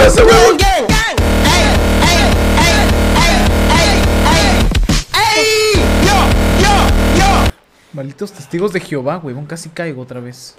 casa! Malditos testigos de Jehová, huevón. Casi caigo otra vez.